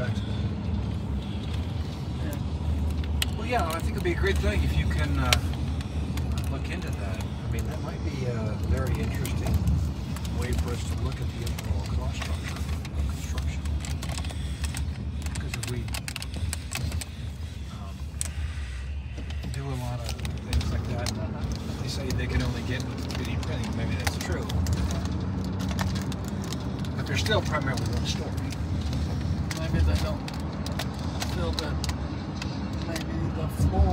Yeah. Well, yeah, I think it'd be a great thing if you can uh, look into that. I mean, that might be a very interesting way for us to look at the overall cost structure of construction. Because if we um, do a lot of things like that, they say they can only get with 3D printing. Maybe that's true. But they're still primarily one story. Maybe they don't feel that maybe the floor,